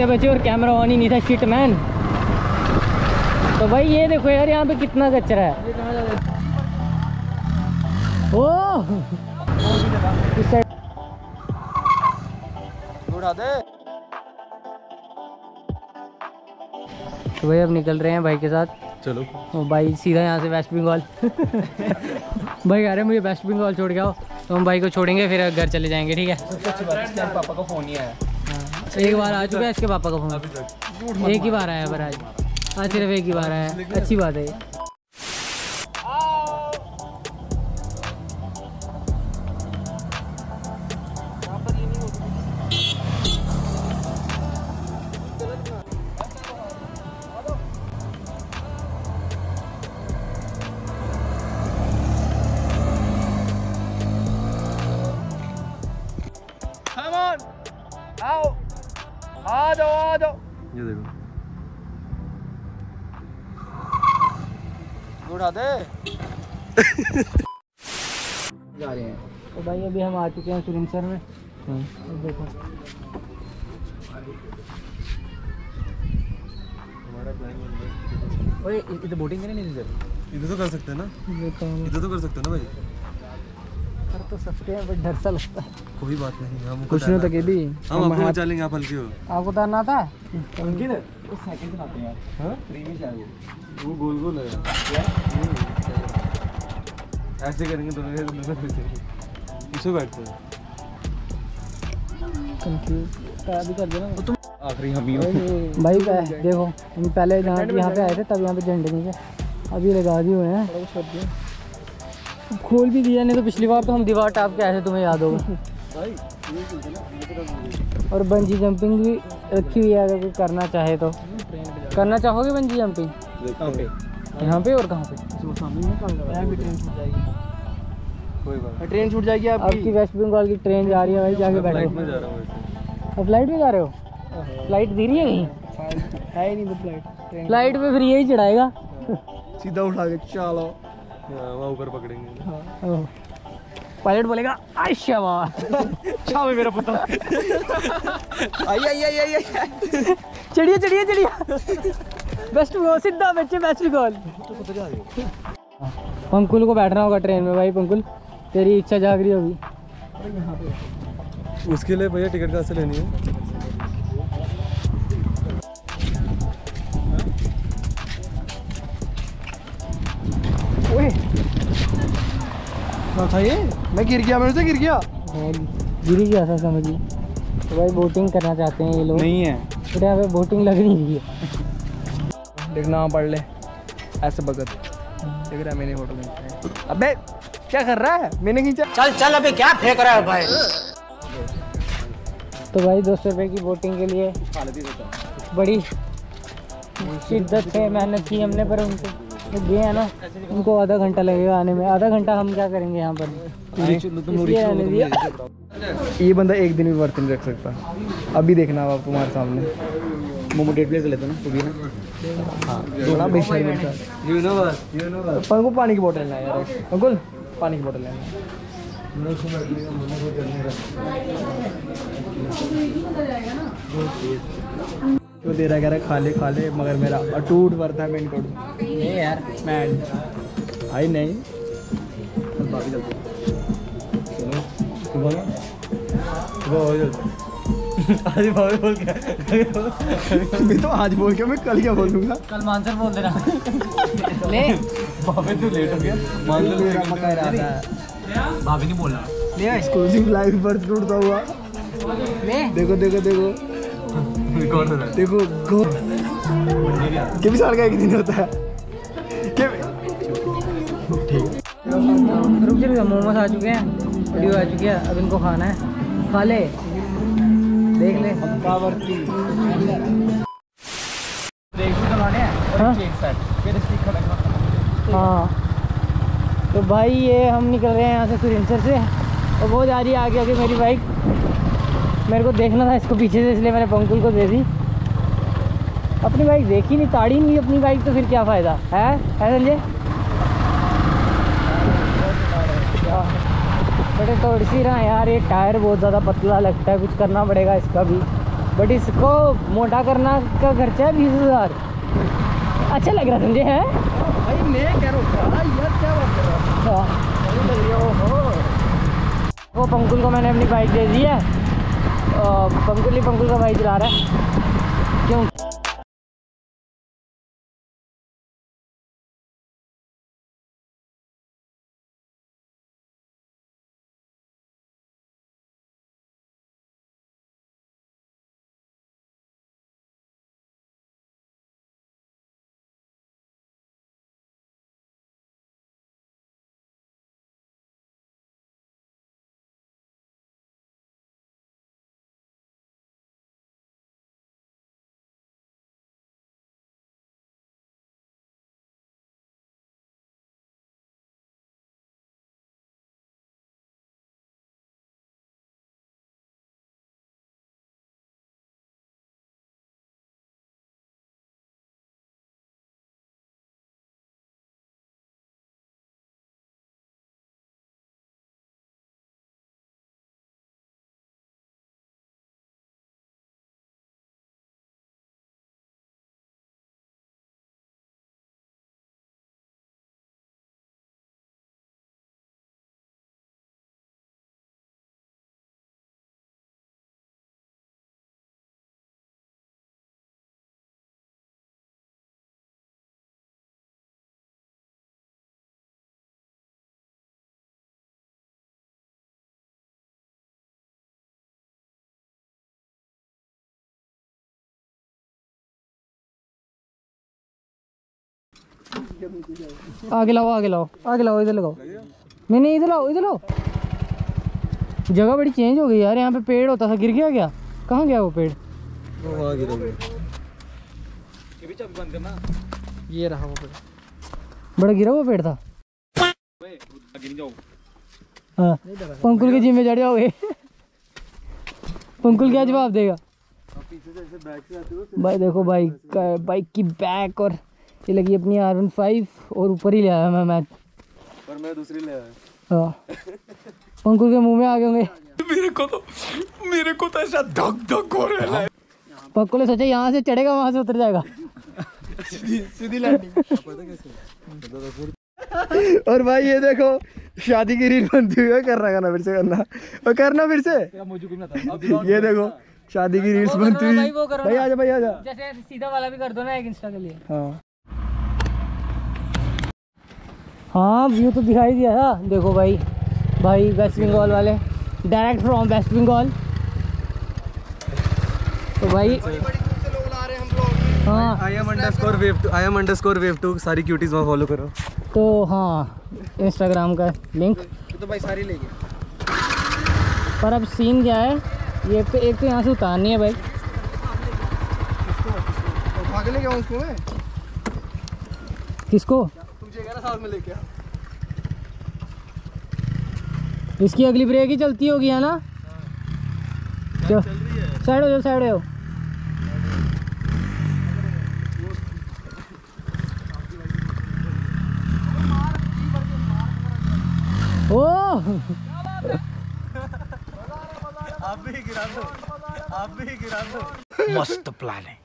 इतने बचे और कैमरा ऑन ही नहीं था शिट मैन तो भाई ये देखो यार यहाँ पे कितना कचरा है। ओ तो भाई अब निकल रहे हैं भाई के साथ। चलो। और भाई सीधा यहाँ से वेस्ट बंगाल भाई कह रहे मुझे वेस्ट बंगाल छोड़ के आओ। तो हम भाई को छोड़ेंगे फिर घर चले जाएँगे ठीक है? है पापा का फ़ोन नहीं आया। एक बार आ चुका है इसके पापा का फ़ोन एक ही बार आया पर आज। आज सिर्फ़ एक ही बार आया। है। अच्छी बात है। आ जाओ आ जाओ ये देखो। उठा दे। जा रहे हैं। तो भाई अभी हम आ चुके हैं सुरिंसर में। अब देखो। ओए इधर बोटिंग करें नहीं सर इधर? तो कर सकते हैं ना। इधर तो कर सकते हैं ना भाई। कर तो सकते हैं बट डर सा लगता है। कोई बात नहीं हम कुछ नहीं तो कह दी हम आपको बचा लेंगे आप हल्के हो। आपको उतारना था? किधर उस साइकिल चलाते हैं यार हाँ? फ्री में वो। गोल गोल है। ऐसे करेंगे दोनों के दोनों पीछे पीछे बैठते हैं। कंफ्यूज अभी कर देना। तुम आखिरी हम ही हो। भाई देखो हम पहले जहाँ यहाँ पे आए थे तब यहाँ पे झंडे नहीं थे अभी लगा दिए हुए हैं। खोल भी दिया नहीं तो पिछली बार तो हम दीवार टाप के आए थे तुम्हें याद होगा। और बंजी जंपिंग भी रखी हुई है अगर कोई करना चाहे तो। करना चाहोगे बंजी जंपिंग यहाँ पे और कहाँ पे? ट्रेन छूट जाएगी। आपकी। वेस्ट बंगाल की ट्रेन जा रही है भाई जाके बैठो। रहा अब फ़्लाइट में जा रहे हो? फ़्लाइट धीरे है कहीं? है नहीं तो फ़्लाइट फ़्लाइट पे फिर यही चढ़ाएगा। सीधा उठा के चलो। हाँ, वहाँ ऊपर पकड़ेंगे। पायलट बोलेगा आयशा वाह मेरा पुत्र। आई आई आई आई आई। चढ़िए चढ़िए चढ़िए बेस्ट गो सीधा बच्चे बेस्ट गोल पंकुल को बैठना होगा ट्रेन में भाई पंकुल। तेरी इच्छा जाग रही होगी। उसके लिए भैया टिकट कहाँ से लेनी है? क्या था ये। मैं गिर गया मेरे से गिर गया। गिरी गया था समझिए तो भाई बोटिंग करना चाहते हैं ये लोग। नहीं है। बट यहाँ पे बोटिंग लग रही है। देखना पढ़ ले। ऐसे भगत। देख रहा है मैंने फ़ोटो खींचा अबे क्या कर रहा है? मैंने खींचा। चल चल अबे क्या फेंक रहा है भाई? तो भाई दो सौ रुपये की बोटिंग के लिए बड़ी शिद्दत से मेहनत की हमने पर उनको गए हैं ना उनको आधा घंटा लगेगा आने में। आधा घंटा हम क्या करेंगे यहाँ पर? रहने दिया। ये बंदा एक दिन भी नहीं रख सकता। अभी देखना अब तुम्हारे सामने। मोमो डेट प्ले कर लेते ना तू भी ना? हाँ बड़ा यू नो बस यू नो बस अपन को पानी की बोतल लेना यार। अंकुल पानी की बोतल लेना है। तो दे रहा कह रहा खा ले खा ले मगर मेरा अटूट वर्थ है मैं नहीं तोड़ू नहीं यार मैन आई नहीं। भाभी जल्दी। सुनो। सुबह ना सुबह हो जाता आज भाभी बोल क्या मैं तो आज बोल के मैं कल क्या बोलूँगा? कल मानसर बोल देना। ले। भाभी तू लेट हो गया। मान लो मेरा मका इरादा है। भाभी नहीं बोलना। ले। एक्सक्लूसिव लाइव बर्थ टूटता हुआ। ले। देखो देखो देखो। रिकॉर्ड हो रहा है। देखो गो के भी साल का एक दिन होता है। के रुक जा मोमोज आ चुके हैं वीडियो आ चुकी है अब इनको खाना है। खा ले। देख ले। हैं हाँ? हाँ। तो भाई ये हम निकल रहे हैं यहाँ से सुरेंसर से और वो जा रही है आगे आगे मेरी बाइक मेरे को देखना था इसको पीछे से इसलिए मैंने पंकुल को दे दी। अपनी बाइक देखी नहीं ताड़ी नहीं अपनी बाइक तो फिर क्या फ़ायदा? है? है संजय? बड़े तोड़ सी रहा यार ये टायर बहुत ज़्यादा पतला लगता है कुछ करना पड़ेगा इसका भी। बट इसको मोटा करना का खर्चा है बीस हज़ार। अच्छा लग रहा समझे है? भाई मैं कह रहा हूँ यार क्या बात कर रहा हाँ। वो पंकुल को मैंने अपनी बाइक दे दी है। पंकुल पंकुल का भाई चला रहा है। क्यों? आगे लाओ आगे लाओ आगे लाओ इधर लगाओ। नहीं नहीं इधर लाओ इधर लाओ। जगह बड़ी चेंज हो गई यार यहाँ पे पेड़ होता था गिर गया क्या? कहाँ गया वो पेड़? वो वहाँ गिरा हुआ। ये रहा वो पेड़। बड़ा गिरा हुआ पेड़ था। हाँ पंकुल के जिम में चढ़ जाओगे। पंकुल क्या जवाब देगा? भाई देखो का बाइक की बैक और ये लगी अपनी आर वन फाइव और ऊपर ही ले आया मैं मैं पर मैं दूसरी ले आया। हाँ। पंकुल के मुँह में आ गए होंगे। मेरे को तो मेरे को तो ऐसा धक धक हो रहा है। पंकुल ने सोचा यहाँ से चढ़ेगा वहाँ से उतर जाएगा। सीधी लैंडिंग और भाई ये देखो शादी की रील बनती हुई है करना करना फिर से करना। और करना फिर से। ये देखो शादी की रील्स बनती हुई। भाई, वो करो भाई ना। आजा भाई आजा। जैसे सीधा वाला भी कर दो ना एक इंस्टा के लिए। हाँ। हाँ व्यू तो दिखाई दिया था। देखो भाई भाई वेस्ट बंगाल वाले। डायरेक्ट फ्रॉम वेस्ट बंगाल तो भाई हाँ। I M underscore wave two I M underscore wave two सारी क्यूटीज वहाँ फॉलो करो। तो हाँ इंस्टाग्राम का लिंक तो भाई सारी लेके पर अब सीन क्या है? ये पे एक तो यहाँ से उतारनी है भाई। भाग ले गया उसको मैं। किसको? कह रहा साथ में लेके इसकी अगली ब्रेक ही चलती होगी है ना? चल। साइड हो जाओ साइड हो। ओ! आप भी गिरा दो। आप भी गिरा दो। मस्त प्लान है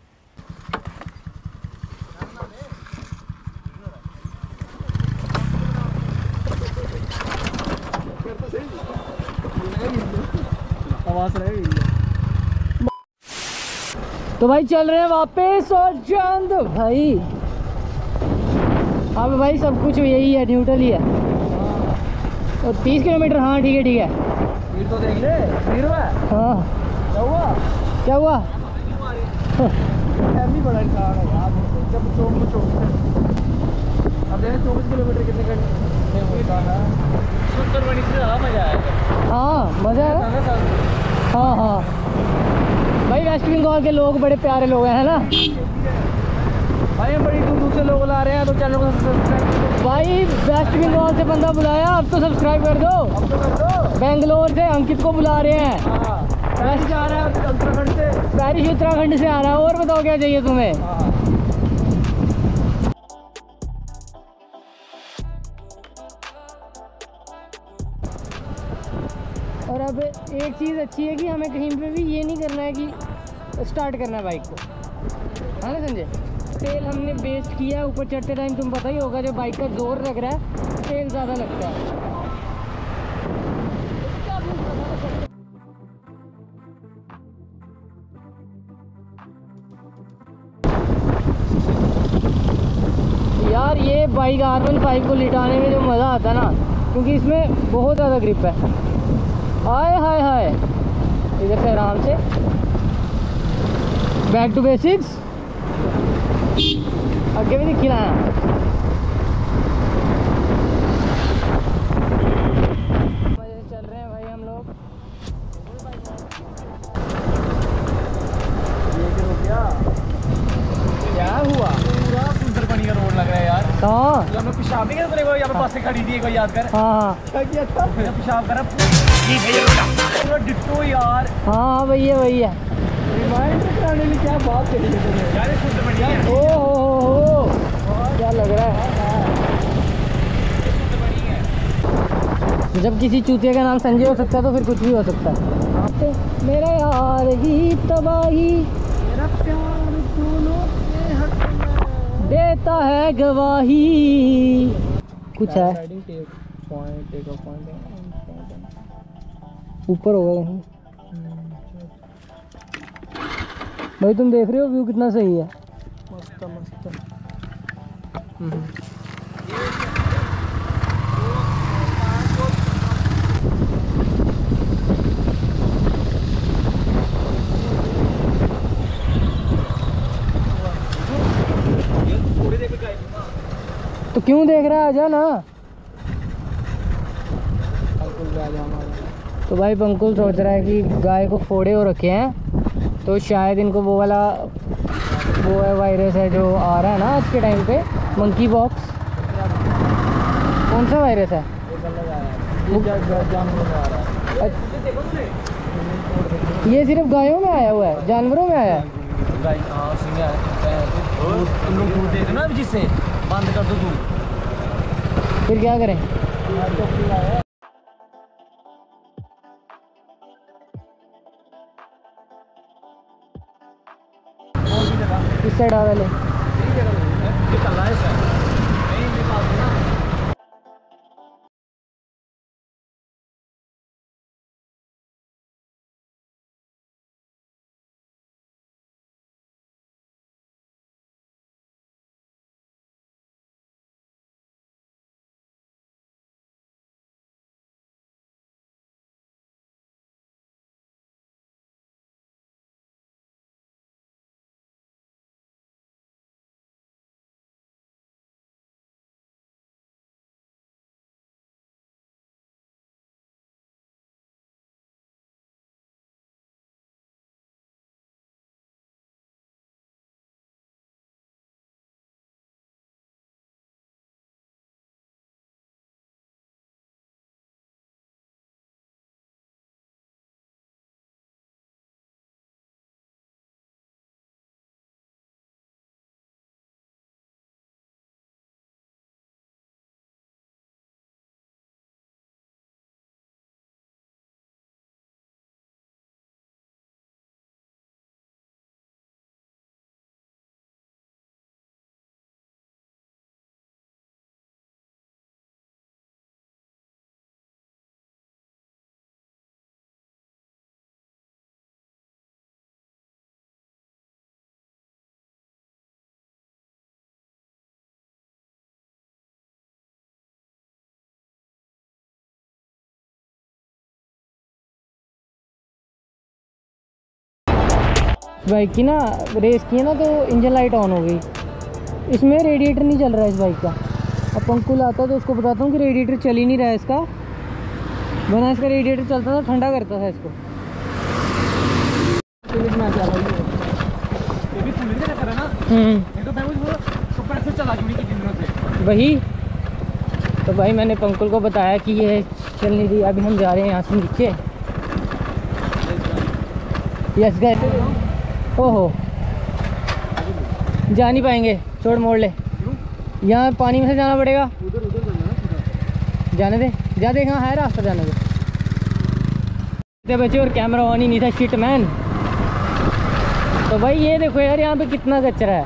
तो भाई चल रहे हैं वापस और चंद भाई। अब भाई सब कुछ यही है न्यूट्रल ही है। तो तीस किलोमीटर हाँ ठीक है ठीक है। फिर तो देख ले फिर हाँ। क्या हुआ? क्या हुआ? बड़ा इंसान है यार जब अब देखो चौबीस किलोमीटर कितने घंटे होता है बनी से ज़्यादा मज़ा आएगा हाँ। मज़ा है हाँ। हाँ भाई वेस्ट बंगाल के लोग बड़े प्यारे लोग हैं है ना? भाई हम बड़ी दूर दूर से लोग ला रहे हैं तो चैनल को सब्सक्राइब भाई वेस्ट बंगाल से बंदा बुलाया अब तो सब्सक्राइब कर दो। तो कर बेंगलोर से अंकित को बुला रहे हैं। हाँ वैसे जा रहा है उत्तराखंड से। पैरिस उत्तराखंड से आ रहा है और बताओ क्या चाहिए तुम्हें? अब एक चीज़ अच्छी है कि हमें कहीं पे भी ये नहीं करना है कि स्टार्ट करना है बाइक को। है ना संजय? तेल हमने वेस्ट किया है ऊपर चढ़ते टाइम तुम पता ही होगा, जो बाइक का ज़ोर लग रहा है, तेल ज़्यादा लगता है। यार ये बाइक आर वन फाइव को लिटाने में जो मज़ा आता है ना, क्योंकि इसमें बहुत ज़्यादा ग्रिप है। हाय हाय हाय। इधर से आराम से। बैक टू बेसिक्स आगे भी नहीं पेशाब कर। हाँ। हाँ क्या किया था मैंने पेशाब करा। पूरा डिट्टो यार। हाँ हाँ भैया भैया कराने में क्या बात करी है तूने? यार ये सुंदरबनी है ओ हो हो हो। क्या लग रहा है? जब किसी चूतिया का नाम संजय हो सकता है तो फिर कुछ भी हो सकता है। मेरा यार ही तबाही। मेरा प्यार। देता है गवाही। कुछ है? ऊपर होगा कहीं भाई तुम देख रहे हो? व्यू कितना सही है। मस्त मस्त तो क्यों देख रहा है? आजा ना। तो भाई पंकुल सोच रहा है कि गाय को फोड़े हो रखे हैं। तो शायद इनको वो वाला वो है वायरस है जो आ रहा है ना आज के टाइम पे मंकी बॉक्स कौन सा वायरस है? ये सिर्फ़ गायों में आया हुआ है जानवरों में आया है। तुम लोग दूध देते ना जिससे? बंद कर दो दूध। फिर क्या करें? किस साइड आ वाले बाइक की ना रेस की है ना तो इंजन लाइट ऑन हो गई। इसमें रेडिएटर नहीं चल रहा है इस बाइक का। अब पंकुल आता है तो उसको बताता हूँ कि रेडिएटर चल ही नहीं रहा है इसका। बना इसका रेडिएटर चलता था ठंडा करता था इसको। हम्म। तो वही। तो भाई मैंने पंकुल को बताया कि ये चल नहीं रही। अभी हम जा रहे हैं यहाँ से नीचे। यस गए ओहो। जा नहीं पाएँगे छोड़ मोड़ ले। यहाँ पानी में से जाना पड़ेगा। उधर उधर जाना जाने दे, जा देख हाँ है रास्ता जाने दे। बच्चे, और कैमरा ऑन ही नहीं था शिट मैन तो भाई ये देखो यार, यहाँ पे कितना कचरा है।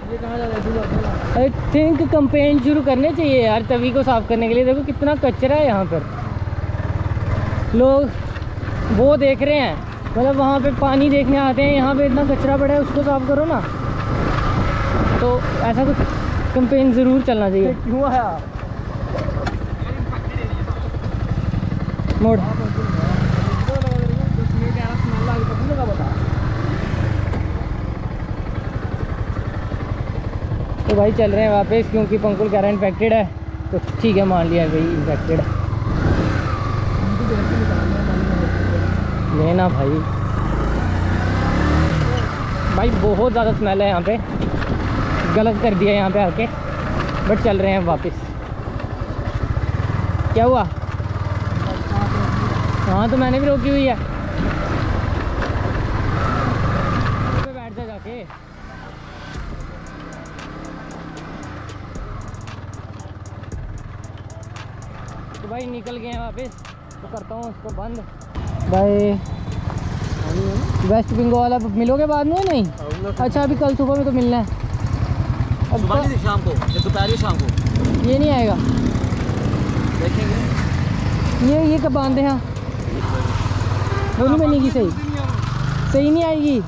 है आई थिंक कंपेन शुरू करने चाहिए यार, तभी को साफ़ करने के लिए। देखो कितना कचरा है यहाँ पर। लोग वो देख रहे हैं। मतलब वहाँ पे पानी देखने आते हैं यहाँ पे इतना कचरा पड़ा है उसको साफ़ करो ना। तो ऐसा कुछ कंपेन ज़रूर चलना चाहिए। क्यों आया? मोड़। तो भाई चल रहे हैं वापस क्योंकि पंकुल कह रहा है इन्फेक्टेड है तो ठीक है मान लिया भाई इन्फेक्टेड है। लेना भाई। भाई, बहुत ज़्यादा स्मेल है यहाँ पे। गलत कर दिया यहाँ पे आके। बट चल रहे हैं वापस। क्या हुआ? हाँ तो मैंने भी रोकी हुई है। जाके। तो भाई, निकल गए हैं वापस। तो करता हूँ उसको बंद। भाई। वेस्ट बंगाल अब मिलोगे बाद में नहीं? अच्छा अभी कल सुबह में तो मिलना है। अब सुबह नहीं शाम को या दोपहर शाम को। ये नहीं आएगा। देखेंगे। ये ये कब बांधे हैं? दोनों में नहीं की सही। सही नहीं आएगी?